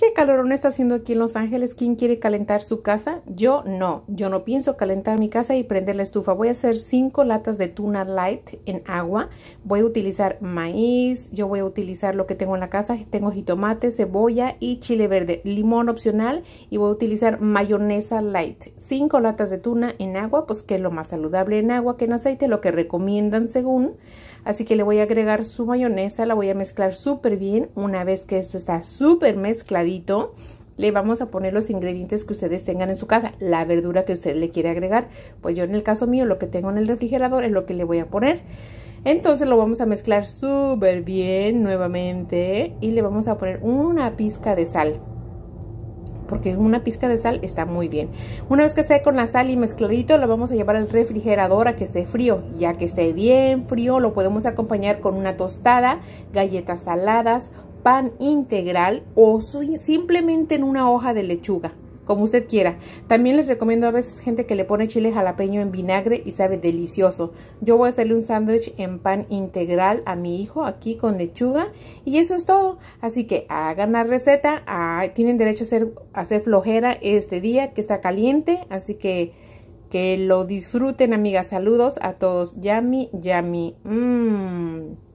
¿Qué calorón está haciendo aquí en Los Ángeles? ¿Quién quiere calentar su casa? Yo no. Yo no pienso calentar mi casa y prender la estufa. Voy a hacer cinco latas de tuna light en agua. Voy a utilizar maíz. Yo voy a utilizar lo que tengo en la casa. Tengo jitomate, cebolla y chile verde. Limón opcional. Y voy a utilizar mayonesa light. Cinco latas de tuna en agua, pues que es lo más saludable en agua que en aceite. Lo que recomiendan según. Así que le voy a agregar su mayonesa. La voy a mezclar súper bien. Una vez que esto está súper mezcladito le vamos a poner los ingredientes que ustedes tengan en su casa, la verdura que usted le quiere agregar. Pues yo en el caso mío lo que tengo en el refrigerador es lo que le voy a poner. Entonces lo vamos a mezclar súper bien nuevamente y le vamos a poner una pizca de sal porque una pizca de sal está muy bien. Una vez que esté con la sal y mezcladito, lo vamos a llevar al refrigerador a que esté frío. Ya que esté bien frío, lo podemos acompañar con una tostada, galletas saladas pan integral o simplemente en una hoja de lechuga, como usted quiera. También les recomiendo a veces gente que le pone chile jalapeño en vinagre y sabe delicioso. Yo voy a hacerle un sándwich en pan integral a mi hijo aquí con lechuga y eso es todo. Así que hagan la receta, ah, tienen derecho a hacer, a flojera este día que está caliente, así que que lo disfruten amigas. Saludos a todos. Yami, yami. Mmm.